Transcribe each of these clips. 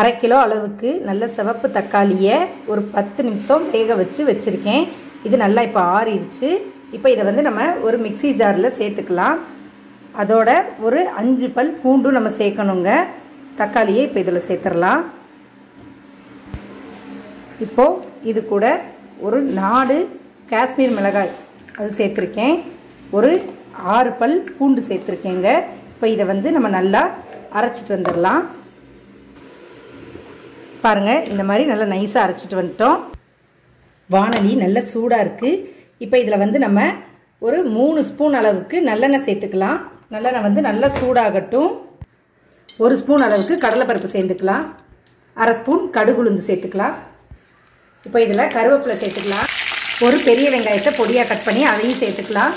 அரை கிலோ அளவுக்கு நல்ல சிவப்பு தக்காளியை ஒரு பத்து நிமிஷம் வேக வச்சு வச்சுருக்கேன். இது நல்லா இப்போ ஆறிடுச்சு. இப்போ இதை வந்து நம்ம ஒரு மிக்சி ஜாரில் சேர்த்துக்கலாம். அதோட ஒரு அஞ்சு பல் பூண்டும் நம்ம சேர்க்கணுங்க. தக்காளியை இப்போ இதில் சேர்த்துடலாம். இப்போது இது கூட ஒரு நாலு காஷ்மீர் மிளகாய் அது சேர்த்துருக்கேன். ஒரு ஆறு பல் பூண்டு சேர்த்துருக்கேங்க. இப்போ இதை வந்து நம்ம நல்லா அரைச்சிட்டு வந்துடலாம். பாருங்கள் இந்த மாதிரி நல்லா நைஸாக அரைச்சிட்டு வந்துட்டோம். வானலி நல்ல சூடாக இருக்குது இப்போ இதில் வந்து நம்ம ஒரு மூணு ஸ்பூன் அளவுக்கு நல்லெண்ணெய் சேர்த்துக்கலாம். நல்லெண்ணெய் வந்து நல்லா சூடாகட்டும். ஒரு ஸ்பூன் அளவுக்கு கடலைப்பருப்பு சேர்த்துக்கலாம். அரை ஸ்பூன் கடுகுளுந்து சேர்த்துக்கலாம். இப்போ இதில் கருவேப்பிலை சேர்த்துக்கலாம். ஒரு பெரிய வெங்காயத்தை பொடியாக கட் பண்ணி அதையும் சேர்த்துக்கலாம்.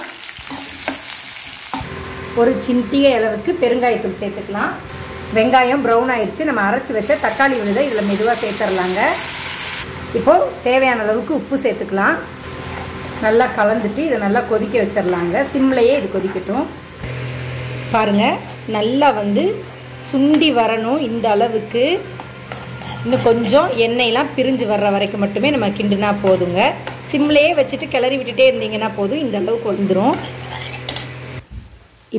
ஒரு சின்டிகை அளவுக்கு பெருங்காயத்தூள் சேர்த்துக்கலாம். வெங்காயம் ப்ரௌன் ஆயிடுச்சு. நம்ம அரைச்சி வச்ச தக்காளி விழுதை இதில் மெதுவாக சேர்த்துடலாங்க இப்போது தேவையான அளவுக்கு உப்பு சேர்த்துக்கலாம். நல்லா கலந்துட்டு இதை நல்லா கொதிக்க வச்சிடலாங்க சிம்லையே இது கொதிக்கட்டும். பாருங்கள் நல்லா வந்து சுண்டி வரணும் இந்த அளவுக்கு. இன்னும் கொஞ்சம் எண்ணெயெலாம் பிரிஞ்சு வர்ற வரைக்கும் மட்டுமே நம்ம கிண்டுனா போதுங்க. சிம்லையே வச்சுட்டு கிளறி விட்டுட்டே இருந்தீங்கன்னா போதும். இந்த அளவுக்கு வந்துடும்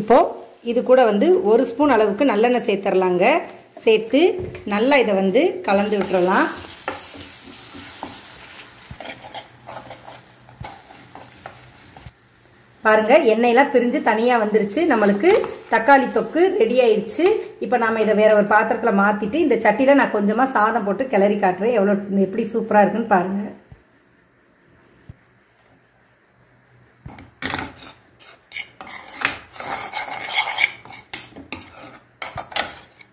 இப்போது இது கூட வந்து ஒரு ஸ்பூன் அளவுக்கு நல்லெண்ணெய் சேர்த்துடலாங்க சேர்த்து நல்லா இதை வந்து கலந்து விட்டுறலாம். பாருங்கள் எண்ணெயெல்லாம் பிரிஞ்சு தனியாக வந்துருச்சு. நம்மளுக்கு தக்காளி தொக்கு ரெடி ஆயிடுச்சு இப்போ நம்ம இதை வேற ஒரு பாத்திரத்தில் மாற்றிட்டு இந்த சட்டியில் நான் கொஞ்சமாக சாதம் போட்டு கிளறி காட்டுறேன். எவ்வளோ எப்படி சூப்பராக இருக்குன்னு பாருங்கள்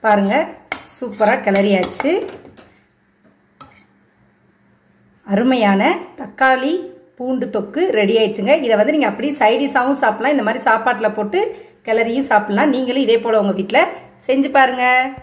பாருங்க. சூப்பராக கிளறியாச்சு. அருமையான தக்காளி பூண்டு தொக்கு ரெடி ஆயிடுச்சுங்க. இதை வந்து நீங்கள் அப்படியே சைடிஷாகவும் சாப்பிட்லாம். இந்த மாதிரி சாப்பாட்டில் போட்டு கிளறியும் சாப்பிட்லாம். நீங்களும் இதே போல் உங்கள் வீட்டில் செஞ்சு பாருங்கள்